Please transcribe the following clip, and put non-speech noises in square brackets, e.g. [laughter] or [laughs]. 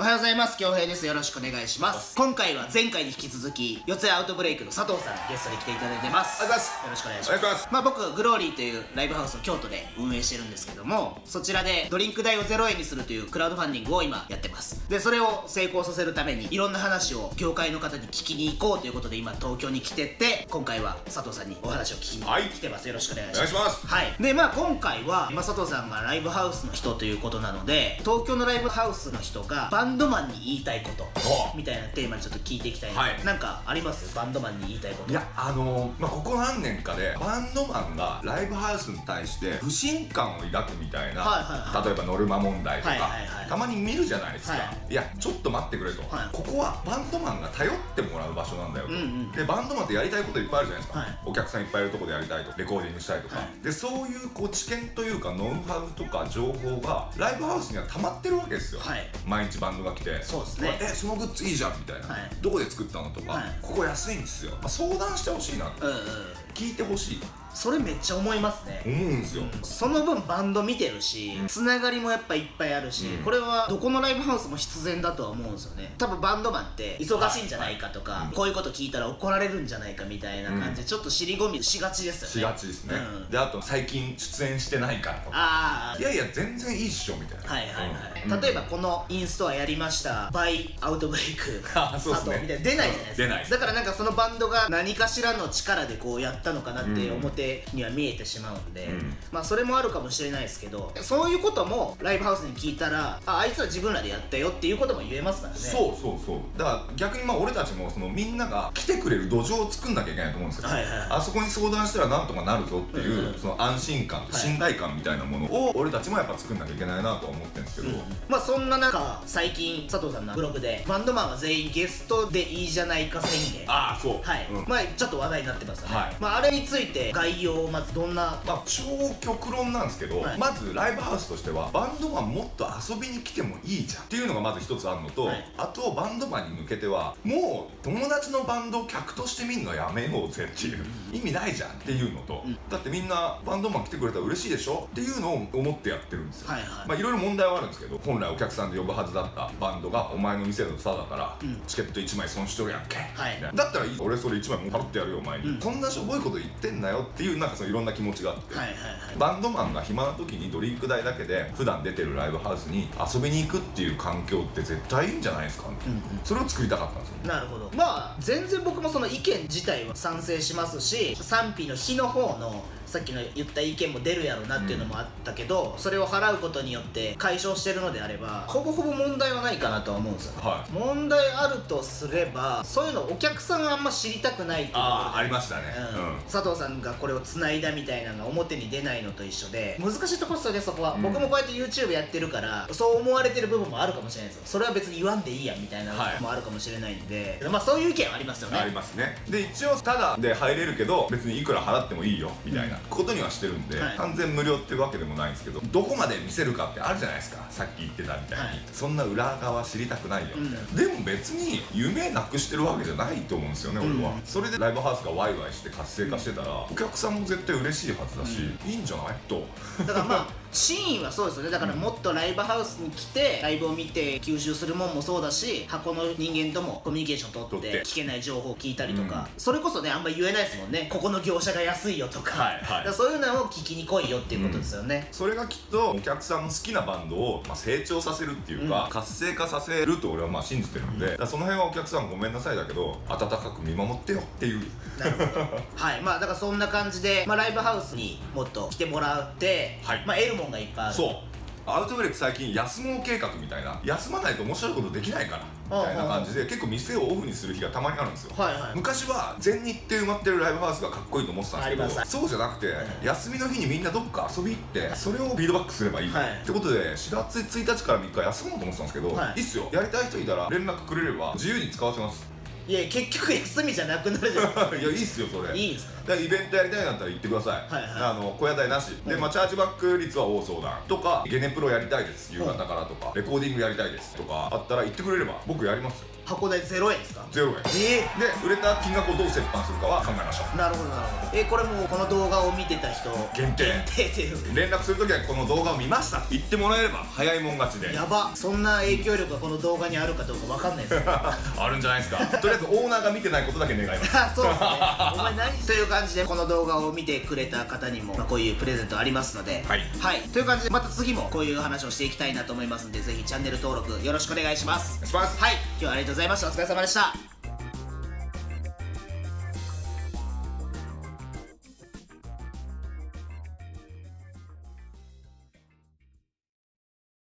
おはようございます。京平です。よろしくお願いします。今回は前回に引き続き四谷アウトブレイクの佐藤さんゲストに来ていただいてます。ありがとうございます。よろしくお願いします。ます。まあ僕グローリーというライブハウスを京都で運営してるんですけどもそちらでドリンク代を0円にするというクラウドファンディングを今やってます。でそれを成功させるためにいろんな話を業界の方に聞きに行こうということで今東京に来てて今回は佐藤さんにお話を聞きにはい来てます。よろしくお願いします。お願いします。はい、でまあ今回は、まあ、佐藤さんがライブハウスの人ということなので東京のライブハウスの人がバンドマンに言いたいことお。みたいなテーマにちょっと聞いていきたいな、はい。なんかあります？バンドマンに言いたいこと。いやあのーまあ、ここ何年かでバンドマンがライブハウスに対して不信感を抱くみたいな、はいはいはい。例えばノルマ問題とか、はいはいはい。たまに見るじゃないですか、、はい。やちょっと待ってくれと、はい。ここはバンドマンが頼ってもらう場所なんだよと、うんうんでバンドマンってやりたいこといっぱいあるじゃないですか、はい。お客さんいっぱいいるとこでやりたいと。レコーディングしたいとか、はい。でそういうこう知見というかノウハウとか情報がライブハウスには溜まってるわけですよ、はい。毎日バンドが来てそうですね。えそのグッズいいじゃんみたいな、はい。どこで作ったのとか、はい。ここ安いんですよ、まあ、相談してほしいなうんうん。聞いてほしいそれめっちゃ思いますね。思うんですよ、その分バンド見てるし、つながりもやっぱいっぱいあるし、うん。これはどこのライブハウスも必然だとは思うんですよね。多分バンドマンって忙しいんじゃないかとか、はい。こういうこと聞いたら怒られるんじゃないかみたいな感じで、ちょっと尻込みしがちですしよね。がちですね、うん。であと最近出演してないからとか。ああいやいや全然いいっしょみたいな。はいはいはい、うん。例えばこのインストアやりましたバイアウトブレイク佐藤みたいな。出ないじゃないですか、出ないだからなんかそのバンドが何かしらの力でこうやったのかなってうん表には見えてしまうんで、うん。まあそれもあるかもしれないですけどそういうこともライブハウスに聞いたらああいつは自分らでやったよっていうことも言えますからね。そうそうそう。だから逆にまあ俺たちもそのみんなが来てくれる土壌を作んなきゃいけないと思うんですよ、はいはいはい。あそこに相談したらなんとかなるぞっていう、うんうんその安心感と信頼感みたいなものを俺たちもやっぱ作んなきゃいけないなとは思ってるんですけど、まあそんな中最近佐藤さんのブログでバンドマンは全員ゲストでいいじゃないか宣言。ああそう。はい、うん。まあちょっと話題になってますよね、はい。まああれについて概要をまずどんなまあ、超極論なんですけど、はい。まずライブハウスとしてはバンドマンもっと遊びに来てもいいじゃん。っていうのがまず一つあるのと、はい。あとバンドマンに向けてはもう友達のバンドを客として見るのやめようぜっていう意味ないじゃん。っていうのと、だってみんなバンドマン来てくれたら嬉しいでしょ？っていうのを思ってやってるんですよ、はいはい。まあいろいろ問題はあるんですけど本来お客さんで呼ぶはずだったバンドがお前の店のスターだから、チケット1枚損しとるやんけ、はい。だったらいい。俺それ1枚もう払ってやるよお前に、うん。そんなしょぼいこと言ってんなよっていうなんかそのいろんな気持ちがあって、はいはいはい。バンドマンが暇な時にドリンク代だけで普段出てるライブハウスに遊びに行くっていう環境って絶対いいんじゃないですか、それを作りたかったんですよ。なるほど。まあ全然僕もその意見自体は賛成しますし賛否の日の方のさっきの言った意見も出るやろなっていうのもあったけど、それを払うことによって解消してるのであればほぼほぼ問題はないかなとは思うんですよ、はい。問題あるとすればそういうのお客さんがあんま知りたくないっていうああありましたね。うん。佐藤さんがこれを繋いだみたいなのが表に出ないのと一緒で難しいところですよねそこは、うん。僕もこうやって YouTube やってるからそう思われてる部分もあるかもしれないですよ。それは別に言わんでいいやみたいなはい。のもあるかもしれないんで、まあそういう意見はありますよね。ありますね。で一応タダで入れるけど別にいくら払ってもいいよみたいなことにはしてるんで、はい。完全無料っていうわけでもないんですけどどこまで見せるかってあるじゃないですか。さっき言ってたみたいに、はい。そんな裏側知りたくないよ。みたいな、でも別に夢なくしてるわけじゃないと思うんですよね俺は、うんそれでライブハウスがワイワイして活性化してたらお客さんも絶対嬉しいはずだし、いいんじゃない？と。だからまあ [laughs] シーンはそうですよね。だからもっとライブハウスに来てライブを見て吸収するもんもそうだし箱の人間ともコミュニケーション取ってて。聞けない情報を聞いたりとか、それこそねあんま言えないですもんね。ここの業者が安いよとか,、はいはい。だからそういうのを聞きに来いよっていうことですよね、それがきっとお客さんの好きなバンドを、まあ、成長させるっていうか、活性化させると俺はまあ信じてるんで、その辺はお客さんごめんなさいだけど温かく見守ってよっていう。なるほど。はい。まあだからそんな感じで、まあ、ライブハウスにもっと来てもらって、はい。まあ、得るもんがいっぱいあるそう。アウトブレイク最近休もう計画みたいな休まないと面白いことできないからみたいな感じで結構店をオフにする日がたまにあるんですよ。はいはい。昔は全日程埋まってるライブハウスがかっこいいと思ってたんですけどそうじゃなくて休みの日にみんなどっか遊び行ってそれをフィードバックすればいい、はい。ってことで4月1日から3日休もうと思ってたんですけど、はい。い、いっすよ。やりたい人いたら連絡くれれば自由に使わせますいや結局休みじゃなくなるじゃん。[laughs] いやいいっすよそれ。いいんすか？だからイベントやりたいんだったら言ってください、はいはい。あの小屋代なし、で、まあ、チャージバック率は大相談とかゲネプロやりたいです。夕方からとかレコーディングやりたいですとかあったら言ってくれれば僕やりますよ箱代0円ですか？0円。えで売れた金額をどう折半するかは考えましょう。ー、なるほどなるほど。えこれもうこの動画を見てた人限定。限定っていう。連絡するときはこの動画を見ました言ってもらえれば早いもん勝ちで。やば。そんな影響力がこの動画にあるかどうかわかんないです [laughs] あるんじゃないですか。とりあえずオーナーが見てないことだけ願います。あ [laughs] そうですね。[laughs] お前何という感じでこの動画を見てくれた方にも、まあ、こういうプレゼントありますので。はい。という感じでまた次もこういう話をしていきたいなと思いますのでぜひチャンネル登録よろしくお願いします。お願いします。はい。今日はありがとうございました。お疲れ様でした。